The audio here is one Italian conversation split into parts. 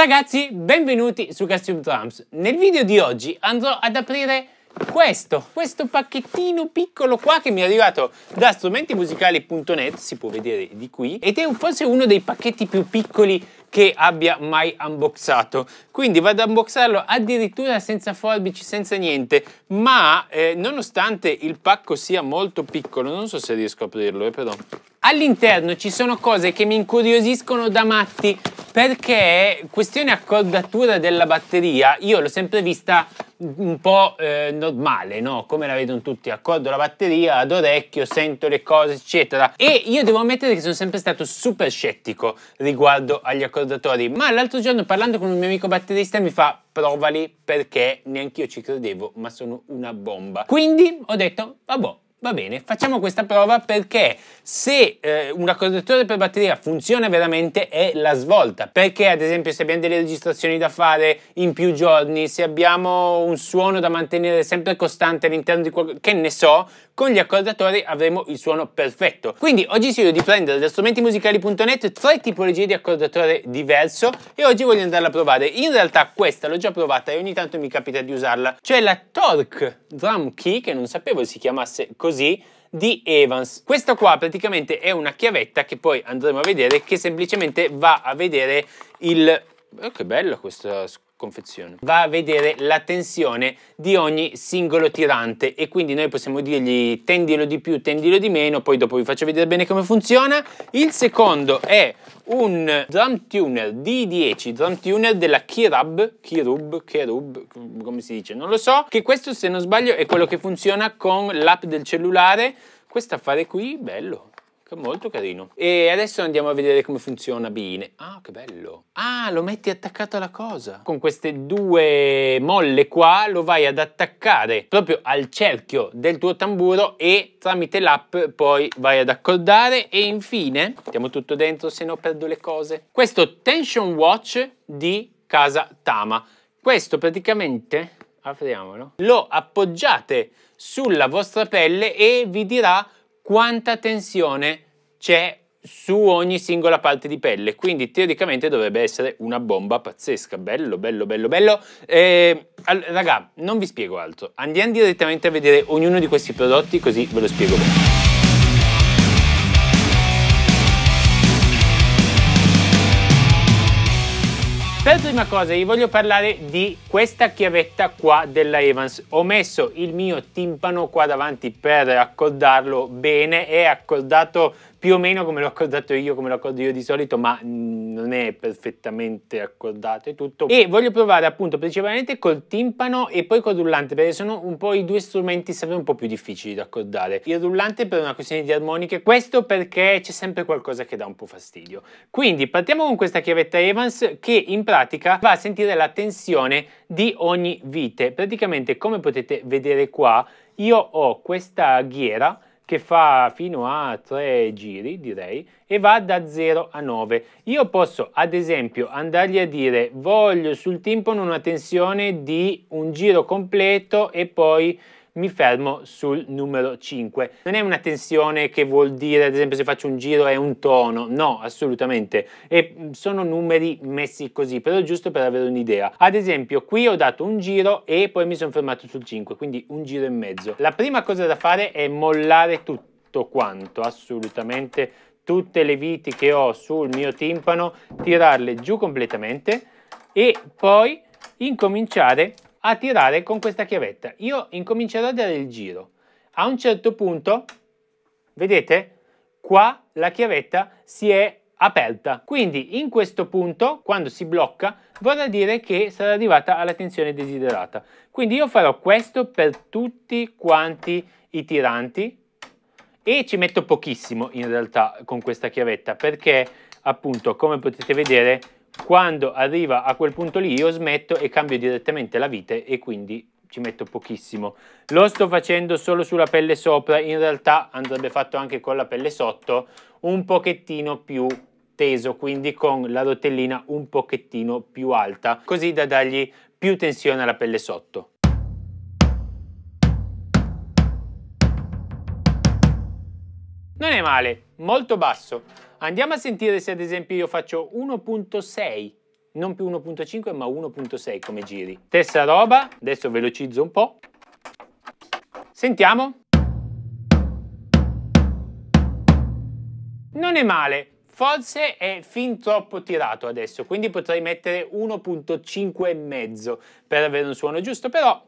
Ragazzi, benvenuti su Custom Drums. Nel video di oggi andrò ad aprire questo, questo pacchettino piccolo qua che mi è arrivato da strumentimusicali.net, si può vedere di qui, ed è forse uno dei pacchetti più piccoli che abbia mai unboxato. Quindi vado ad unboxarlo addirittura senza forbici, senza niente, ma eh, nonostante il pacco sia molto piccolo, non so se riesco a aprirlo, eh, però. All'interno ci sono cose che mi incuriosiscono da matti perché questione accordatura della batteria io l'ho sempre vista un po' eh, normale, no? Come la vedono tutti, accordo la batteria ad orecchio, sento le cose, eccetera. E io devo ammettere che sono sempre stato super scettico riguardo agli accordatori, ma l'altro giorno parlando con un mio amico batterista mi fa provali perché neanche io ci credevo, ma sono una bomba. Quindi ho detto, vabbè, Va bene, facciamo questa prova perché se eh, un raccordatore per batteria funziona veramente è la svolta. Perché ad esempio se abbiamo delle registrazioni da fare in più giorni, se abbiamo un suono da mantenere sempre costante all'interno di qualcosa, che ne so, con gli accordatori avremo il suono perfetto. Quindi oggi decido di prendere da strumentimusicali.net tre tipologie di accordatore diverso e oggi voglio andarla a provare. In realtà questa l'ho già provata e ogni tanto mi capita di usarla. Cioè la Torque Drum Key, che non sapevo si chiamasse così, di Evans. Questa qua praticamente è una chiavetta che poi andremo a vedere che semplicemente va a vedere il... Oh, che bella questa confezione. Va a vedere la tensione di ogni singolo tirante e quindi noi possiamo dirgli tendilo di più, tendilo di meno, poi dopo vi faccio vedere bene come funziona. Il secondo è un drum tuner D10, drum tuner della Kirab, Kirub, Kirub, come si dice, non lo so, che questo se non sbaglio è quello che funziona con l'app del cellulare. Questo affare qui, bello, molto carino. E adesso andiamo a vedere come funziona bene. Ah, che bello. Ah, lo metti attaccato alla cosa. Con queste due molle qua lo vai ad attaccare proprio al cerchio del tuo tamburo e tramite l'app poi vai ad accordare e infine, mettiamo tutto dentro se no perdo le cose, questo Tension Watch di casa Tama. Questo praticamente, apriamolo, lo appoggiate sulla vostra pelle e vi dirà quanta tensione c'è su ogni singola parte di pelle, quindi teoricamente dovrebbe essere una bomba pazzesca, bello, bello, bello, bello. Eh, raga, non vi spiego altro, andiamo direttamente a vedere ognuno di questi prodotti così ve lo spiego bene. Per prima cosa vi voglio parlare di questa chiavetta qua della Evans. Ho messo il mio timpano qua davanti per accordarlo bene, è accordato più o meno come l'ho accordato io, come lo accordo io di solito, ma non è perfettamente accordato e tutto. E voglio provare appunto principalmente col timpano e poi col rullante, perché sono un po' i due strumenti sempre un po' più difficili da accordare. Il rullante per una questione di armoniche, questo perché c'è sempre qualcosa che dà un po' fastidio. Quindi partiamo con questa chiavetta Evans che in pratica va a sentire la tensione di ogni vite. Praticamente come potete vedere qua, io ho questa ghiera che fa fino a 3 giri direi e va da 0 a 9 io posso ad esempio andargli a dire voglio sul timpano una tensione di un giro completo e poi mi fermo sul numero 5. Non è una tensione che vuol dire, ad esempio, se faccio un giro è un tono, no, assolutamente. E sono numeri messi così, però giusto per avere un'idea. Ad esempio, qui ho dato un giro e poi mi sono fermato sul 5, quindi un giro e mezzo. La prima cosa da fare è mollare tutto quanto, assolutamente tutte le viti che ho sul mio timpano, tirarle giù completamente e poi incominciare a tirare con questa chiavetta. Io incomincerò a dare il giro. A un certo punto, vedete, qua la chiavetta si è aperta. Quindi in questo punto, quando si blocca, vorrà dire che sarà arrivata alla tensione desiderata. Quindi io farò questo per tutti quanti i tiranti e ci metto pochissimo in realtà con questa chiavetta perché appunto come potete vedere quando arriva a quel punto lì io smetto e cambio direttamente la vite e quindi ci metto pochissimo. Lo sto facendo solo sulla pelle sopra, in realtà andrebbe fatto anche con la pelle sotto, un pochettino più teso, quindi con la rotellina un pochettino più alta, così da dargli più tensione alla pelle sotto. Non è male, molto basso. Andiamo a sentire se ad esempio io faccio 1.6 non più 1.5 ma 1.6 come giri. Stessa roba, adesso velocizzo un po'. Sentiamo. Non è male, forse è fin troppo tirato adesso, quindi potrei mettere 1.5 e mezzo per avere un suono giusto, però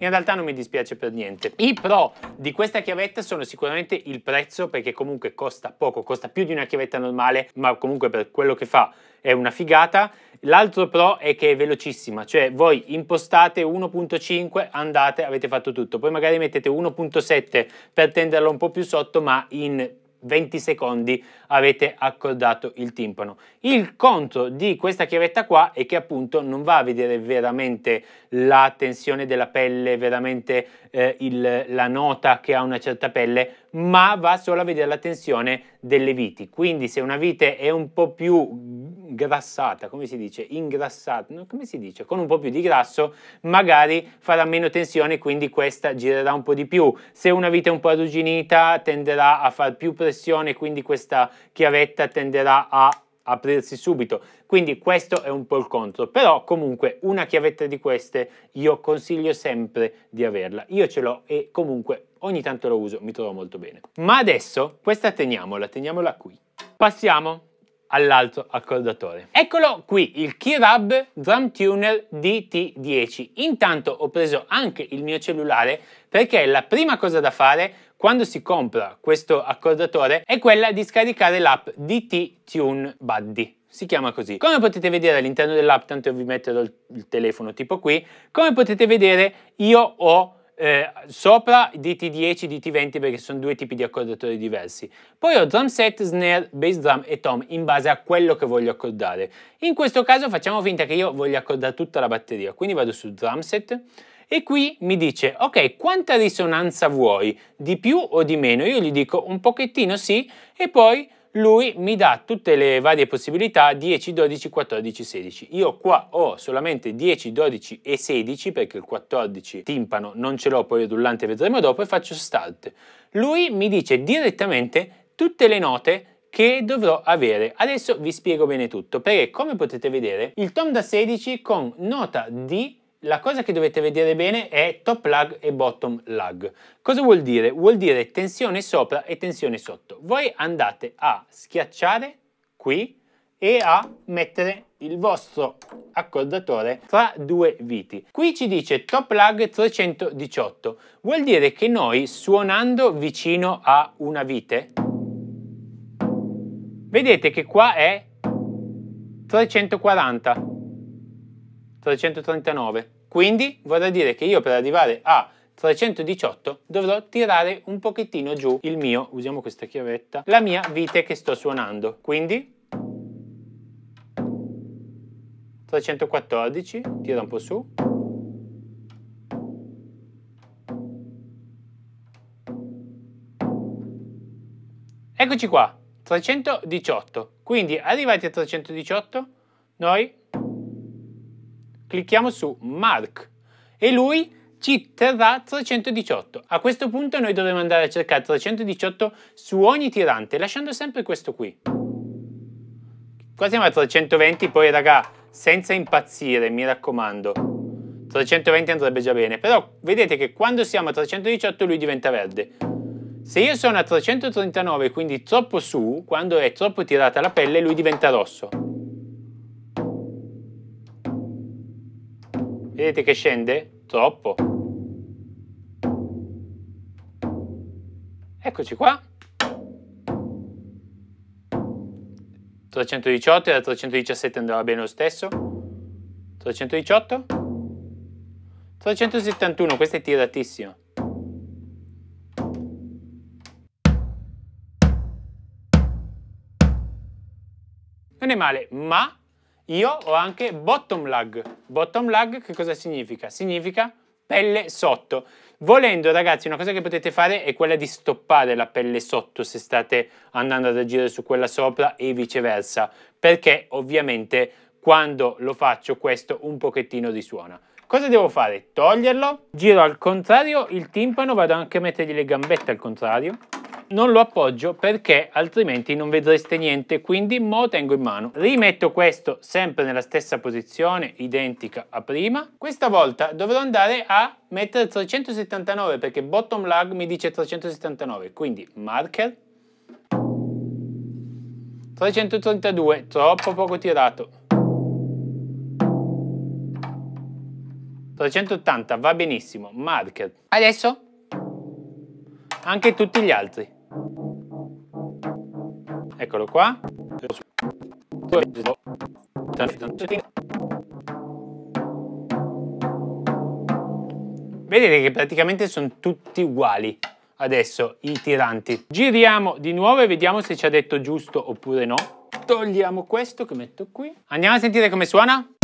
In realtà non mi dispiace per niente. I pro di questa chiavetta sono sicuramente il prezzo perché comunque costa poco, costa più di una chiavetta normale, ma comunque per quello che fa è una figata. L'altro pro è che è velocissima, cioè voi impostate 1.5, andate, avete fatto tutto. Poi magari mettete 1.7 per tenderlo un po' più sotto, ma in 20 secondi avete accordato il timpano. Il contro di questa chiavetta qua è che appunto non va a vedere veramente la tensione della pelle, veramente eh, il, la nota che ha una certa pelle, ma va solo a vedere la tensione delle viti. Quindi se una vite è un po' più grassata, come si dice? Ingrassata, no, come si dice? Con un po' più di grasso, magari farà meno tensione, quindi questa girerà un po' di più. Se una vite è un po' arrugginita, tenderà a far più pressione, quindi questa chiavetta tenderà a aprirsi subito. Quindi questo è un po' il contro, però comunque una chiavetta di queste io consiglio sempre di averla. Io ce l'ho e comunque ogni tanto lo uso, mi trovo molto bene. Ma adesso questa teniamola, teniamola qui. Passiamo all'altro accordatore. Eccolo qui, il Kirab Drum Tuner DT10. Intanto ho preso anche il mio cellulare perché la prima cosa da fare quando si compra questo accordatore è quella di scaricare l'app DT Tune Buddy si chiama così. Come potete vedere all'interno dell'app, tanto vi metterò il telefono tipo qui, come potete vedere io ho eh, sopra DT10, DT20 perché sono due tipi di accordatori diversi. Poi ho drum set, snare, bass drum e tom in base a quello che voglio accordare. In questo caso facciamo finta che io voglia accordare tutta la batteria, quindi vado su drum set e qui mi dice ok quanta risonanza vuoi, di più o di meno? Io gli dico un pochettino sì e poi lui mi dà tutte le varie possibilità 10, 12, 14, 16. Io qua ho solamente 10, 12 e 16 perché il 14 timpano non ce l'ho, poi rullante vedremo dopo e faccio start. Lui mi dice direttamente tutte le note che dovrò avere. Adesso vi spiego bene tutto perché come potete vedere il tom da 16 con nota D la cosa che dovete vedere bene è top lag e bottom lag. Cosa vuol dire? Vuol dire tensione sopra e tensione sotto. Voi andate a schiacciare qui e a mettere il vostro accordatore tra due viti. Qui ci dice top lag 318, vuol dire che noi suonando vicino a una vite, vedete che qua è 340 339. Quindi vorrà dire che io per arrivare a 318 dovrò tirare un pochettino giù il mio, usiamo questa chiavetta, la mia vite che sto suonando. Quindi 314, tira un po' su. Eccoci qua, 318. Quindi arrivati a 318 noi clicchiamo su Mark e lui ci terrà 318. A questo punto noi dovremo andare a cercare 318 su ogni tirante, lasciando sempre questo qui. Qua siamo a 320, poi raga, senza impazzire, mi raccomando. 320 andrebbe già bene, però vedete che quando siamo a 318 lui diventa verde. Se io sono a 339, quindi troppo su, quando è troppo tirata la pelle, lui diventa rosso. Vedete che scende? Troppo. Eccoci qua. 318 e da 317 andava bene lo stesso. 318. 371, questo è tiratissimo. Non è male, ma io ho anche bottom lag. Bottom lag che cosa significa? Significa pelle sotto. Volendo ragazzi una cosa che potete fare è quella di stoppare la pelle sotto se state andando ad agire su quella sopra e viceversa perché ovviamente quando lo faccio questo un pochettino risuona. Cosa devo fare? Toglierlo, giro al contrario il timpano, vado anche a mettergli le gambette al contrario non lo appoggio perché altrimenti non vedreste niente, quindi mo tengo in mano. Rimetto questo sempre nella stessa posizione, identica a prima. Questa volta dovrò andare a mettere 379 perché bottom lag mi dice 379, quindi marker 332, troppo poco tirato. 380 va benissimo, marker. Adesso anche tutti gli altri. Eccolo qua. Vedete che praticamente sono tutti uguali adesso i tiranti. Giriamo di nuovo e vediamo se ci ha detto giusto oppure no. Togliamo questo che metto qui. Andiamo a sentire come suona.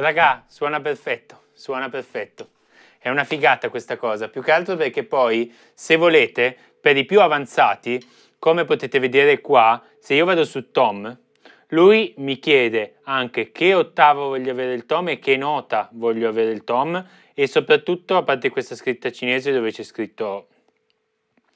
Raga, suona perfetto, suona perfetto. È una figata questa cosa, più che altro perché poi, se volete, per i più avanzati, come potete vedere qua, se io vado su Tom, lui mi chiede anche che ottavo voglio avere il tom e che nota voglio avere il tom e soprattutto, a parte questa scritta cinese dove c'è scritto,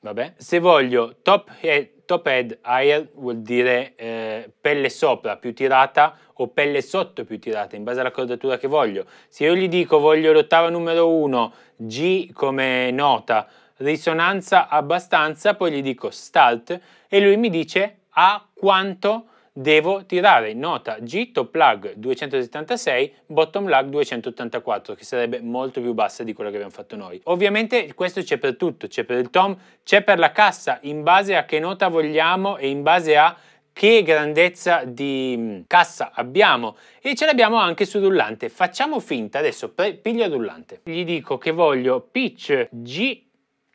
vabbè, se voglio top head, top head higher vuol dire eh, pelle sopra più tirata o pelle sotto più tirata in base alla cordatura che voglio. Se io gli dico voglio l'ottava numero 1, G come nota, risonanza abbastanza, poi gli dico start e lui mi dice a quanto devo tirare nota G top lag 276, bottom lag 284, che sarebbe molto più bassa di quello che abbiamo fatto noi. Ovviamente questo c'è per tutto, c'è per il tom, c'è per la cassa, in base a che nota vogliamo e in base a che grandezza di mm, cassa abbiamo e ce l'abbiamo anche sul rullante. Facciamo finta, adesso piglio il rullante. Gli dico che voglio pitch G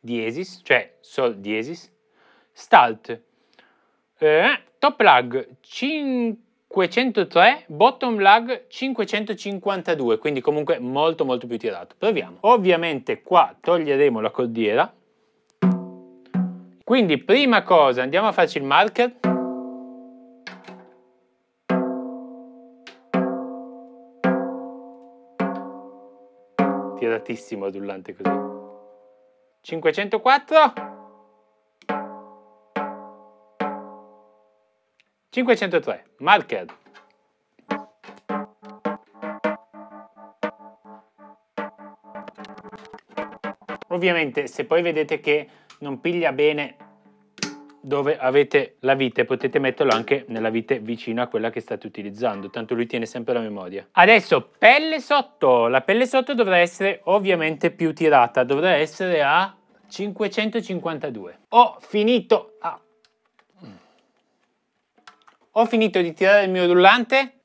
diesis, cioè sol diesis, start eh, top lag 503, bottom lag 552, quindi comunque molto molto più tirato. Proviamo. Ovviamente qua toglieremo la cordiera. Quindi prima cosa andiamo a farci il marker. Tiratissimo rullante così. 504 503, marker. Ovviamente se poi vedete che non piglia bene dove avete la vite potete metterlo anche nella vite vicino a quella che state utilizzando. Tanto lui tiene sempre la memoria. Adesso pelle sotto. La pelle sotto dovrà essere ovviamente più tirata. Dovrà essere a 552 ho finito. A ho finito di tirare il mio rullante.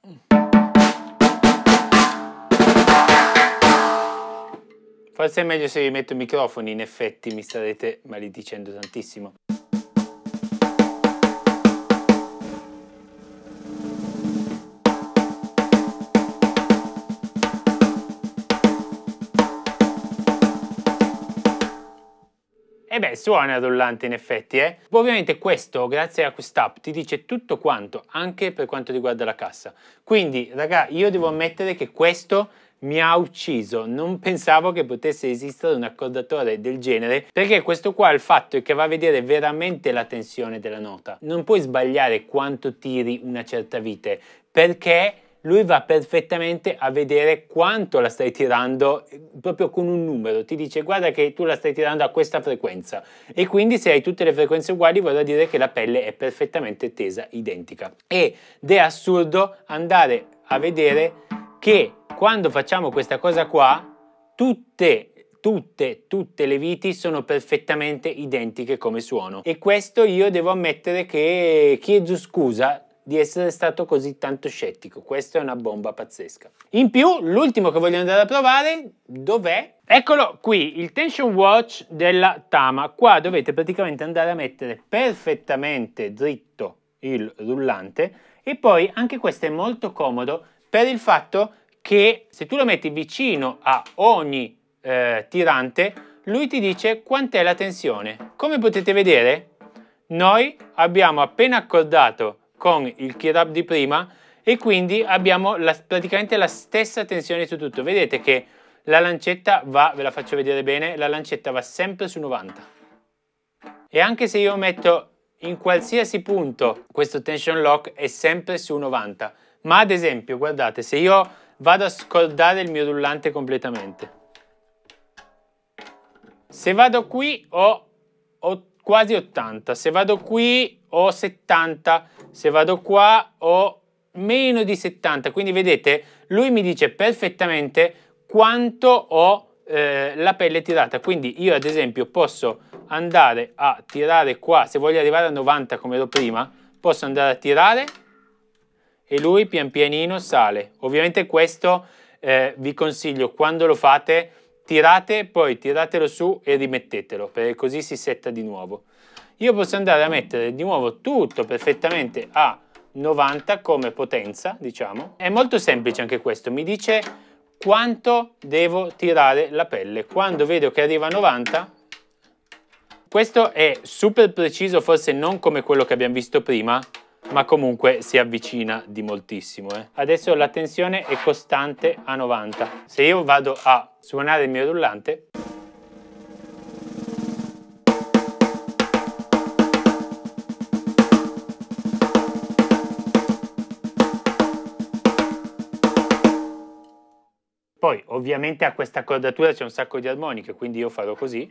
Forse è meglio se vi metto i microfoni, in effetti mi starete maledicendo tantissimo. E beh, suona rullante in effetti, eh. Ovviamente questo, grazie a quest'app, ti dice tutto quanto, anche per quanto riguarda la cassa. Quindi, raga, io devo ammettere che questo mi ha ucciso, non pensavo che potesse esistere un accordatore del genere, perché questo qua il fatto è che va a vedere veramente la tensione della nota. Non puoi sbagliare quanto tiri una certa vite, perché lui va perfettamente a vedere quanto la stai tirando proprio con un numero, ti dice guarda che tu la stai tirando a questa frequenza. E quindi se hai tutte le frequenze uguali vorrà dire che la pelle è perfettamente tesa, identica. Ed è assurdo andare a vedere che quando facciamo questa cosa qua, tutte tutte, tutte le viti sono perfettamente identiche come suono. E questo io devo ammettere che chiedo scusa di essere stato così tanto scettico. Questa è una bomba pazzesca. In più, l'ultimo che voglio andare a provare, dov'è? Eccolo qui, il Tension Watch della Tama. Qua dovete praticamente andare a mettere perfettamente dritto il rullante e poi anche questo è molto comodo per il fatto che se tu lo metti vicino a ogni eh, tirante, lui ti dice quant'è la tensione. Come potete vedere, noi abbiamo appena accordato con il keyrub di prima e quindi abbiamo la, praticamente la stessa tensione su tutto. Vedete che la lancetta va, ve la faccio vedere bene, la lancetta va sempre su 90. E anche se io metto in qualsiasi punto questo tension lock è sempre su 90. Ma ad esempio, guardate, se io vado a scordare il mio rullante completamente, se vado qui ho, ho quasi 80, se vado qui ho 70, se vado qua ho meno di 70, quindi vedete lui mi dice perfettamente quanto ho eh, la pelle tirata, quindi io ad esempio posso andare a tirare qua, se voglio arrivare a 90 come ero prima, posso andare a tirare e lui pian pianino sale. Ovviamente questo eh, vi consiglio quando lo fate tirate, poi tiratelo su e rimettetelo, perché così si setta di nuovo. Io posso andare a mettere di nuovo tutto perfettamente a 90 come potenza, diciamo. È molto semplice anche questo, mi dice quanto devo tirare la pelle. Quando vedo che arriva a 90, questo è super preciso, forse non come quello che abbiamo visto prima, ma comunque si avvicina di moltissimo. Eh. Adesso la tensione è costante a 90. Se io vado a suonare il mio rullante, Poi ovviamente a questa accordatura c'è un sacco di armoniche, quindi io farò così.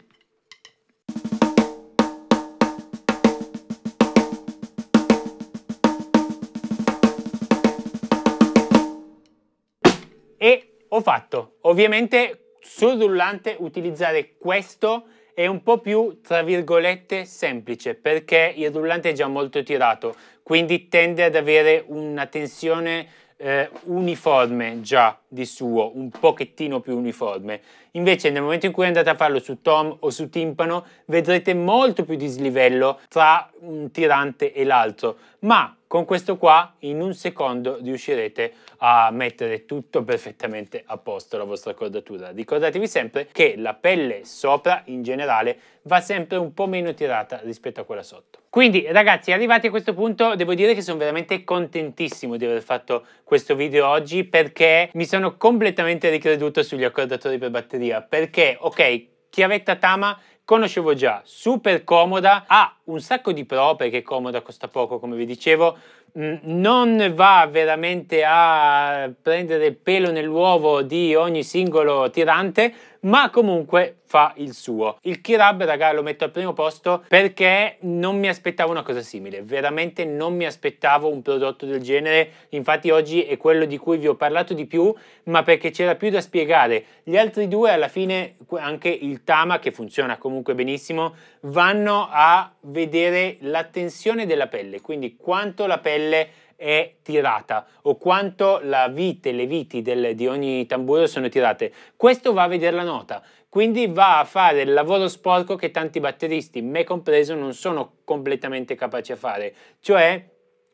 Ho fatto. Ovviamente sul rullante utilizzare questo è un po' più, tra virgolette, semplice perché il rullante è già molto tirato, quindi tende ad avere una tensione eh, uniforme già di suo, un pochettino più uniforme. Invece nel momento in cui andate a farlo su tom o su timpano vedrete molto più dislivello tra un tirante e l'altro, ma con questo qua in un secondo riuscirete a mettere tutto perfettamente a posto la vostra cordatura. Ricordatevi sempre che la pelle sopra in generale va sempre un po' meno tirata rispetto a quella sotto. Quindi ragazzi arrivati a questo punto devo dire che sono veramente contentissimo di aver fatto questo video oggi perché mi sono completamente ricreduto sugli accordatori per batteria perché ok chiavetta Tama conoscevo già, super comoda, ha un sacco di pro perché è comoda, costa poco come vi dicevo, mm, non va veramente a prendere il pelo nell'uovo di ogni singolo tirante, ma comunque fa il suo. Il Kirab, raga, lo metto al primo posto perché non mi aspettavo una cosa simile, veramente non mi aspettavo un prodotto del genere, infatti oggi è quello di cui vi ho parlato di più, ma perché c'era più da spiegare. Gli altri due, alla fine, anche il Tama, che funziona comunque benissimo, vanno a vedere la tensione della pelle, quindi quanto la pelle è tirata o quanto la vite, le viti del, di ogni tamburo sono tirate. Questo va a vedere la nota, quindi va a fare il lavoro sporco che tanti batteristi, me compreso, non sono completamente capaci a fare, cioè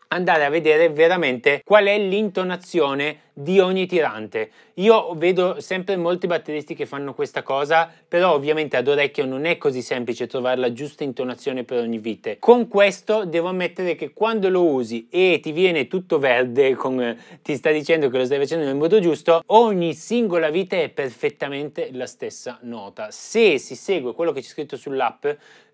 andare a vedere veramente qual è l'intonazione di ogni tirante. Io vedo sempre molti batteristi che fanno questa cosa, però ovviamente ad orecchio non è così semplice trovare la giusta intonazione per ogni vite. Con questo devo ammettere che quando lo usi e ti viene tutto verde, con, ti sta dicendo che lo stai facendo nel modo giusto, ogni singola vite è perfettamente la stessa nota. Se si segue quello che c'è scritto sull'app,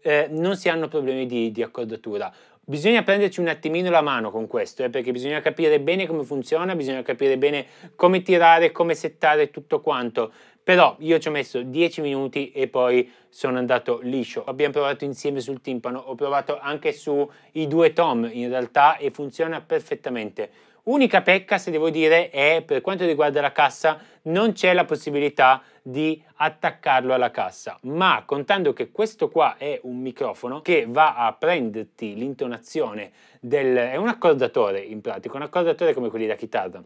eh, non si hanno problemi di, di accordatura. Bisogna prenderci un attimino la mano con questo, eh, perché bisogna capire bene come funziona, bisogna capire bene come tirare, come settare tutto quanto. Però io ci ho messo 10 minuti e poi sono andato liscio. Abbiamo provato insieme sul timpano, ho provato anche sui due tom in realtà e funziona perfettamente. Unica pecca, se devo dire, è per quanto riguarda la cassa, non c'è la possibilità di attaccarlo alla cassa, ma contando che questo qua è un microfono che va a prenderti l'intonazione del... è un accordatore in pratica, un accordatore come quelli da chitarra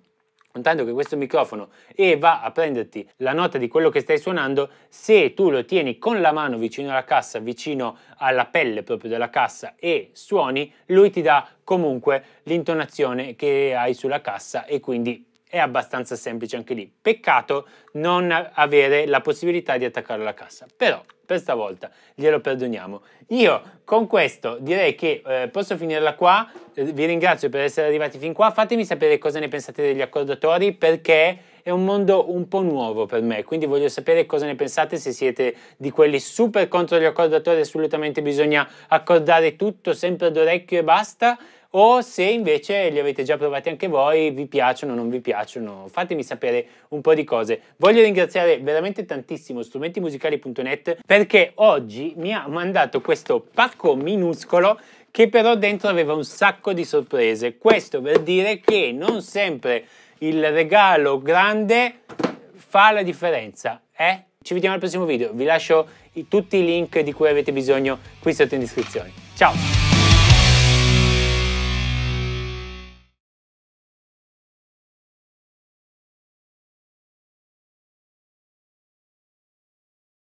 contando che questo microfono e va a prenderti la nota di quello che stai suonando, se tu lo tieni con la mano vicino alla cassa, vicino alla pelle proprio della cassa e suoni, lui ti dà comunque l'intonazione che hai sulla cassa e quindi è abbastanza semplice anche lì. Peccato non avere la possibilità di attaccare la cassa. Però per stavolta glielo perdoniamo. Io con questo direi che eh, posso finirla qua, eh, vi ringrazio per essere arrivati fin qua, fatemi sapere cosa ne pensate degli accordatori perché è un mondo un po' nuovo per me, quindi voglio sapere cosa ne pensate, se siete di quelli super contro gli accordatori, assolutamente bisogna accordare tutto sempre ad orecchio e basta, o se invece li avete già provati anche voi, vi piacciono o non vi piacciono, fatemi sapere un po' di cose. Voglio ringraziare veramente tantissimo strumentimusicali.net perché oggi mi ha mandato questo pacco minuscolo che però dentro aveva un sacco di sorprese. Questo per dire che non sempre il regalo grande fa la differenza, eh? Ci vediamo al prossimo video, vi lascio tutti i link di cui avete bisogno qui sotto in descrizione. Ciao!